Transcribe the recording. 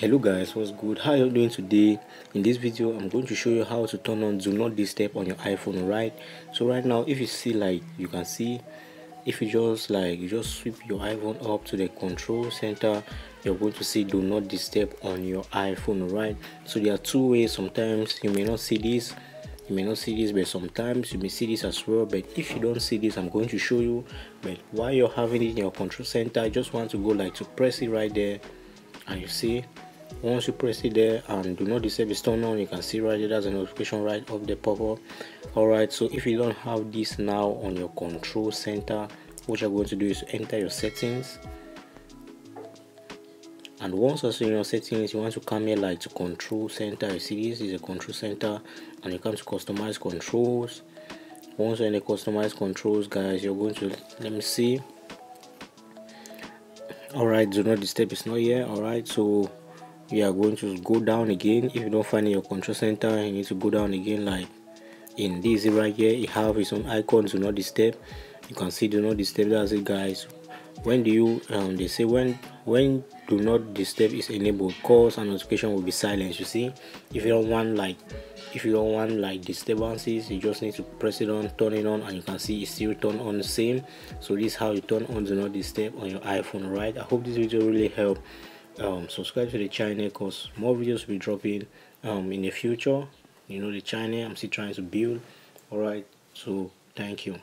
hello guys. What's good? How you doing today? In this video i'm going to show you how to turn on do not disturb on your iphone right so right now if you see like you can see if you just like you just sweep your iphone up to the control center you're going to see do not disturb on your iphone right so there are two ways. Sometimes you may not see this. You may not see this but sometimes you may see this as well. But if you don't see this i'm going to show you. But while you're having it in your control center i just want to go like to press it right there. And you see once you press it there and do not disturb is turned on you can see right there there's a notification right of the pop-up all right so if you don't have this now on your control center what you're going to do is enter your settings. And once you're in your settings you want to come here like to control center. You see this is a control center and you come to customize controls. Once you're in the customize controls guys you're going to let me see. All right do not disturb is not here. All right so you are going to go down again. If you don't find your control center you need to go down again like in this right here. You have its own icon do not disturb. You can see do not disturb. That's it guys. When do you um they say when when do not disturb is enabled. Calls and notification will be silenced you see. If you don't want like if you don't want like disturbances you just need to press it on turn it on and you can see it's still turn on the same. So this is how you turn on do not disturb on your iphone right i hope this video really helped um, subscribe to the channel because more videos will be dropping um, in the future. You know the channel i'm still trying to build. All right so thank you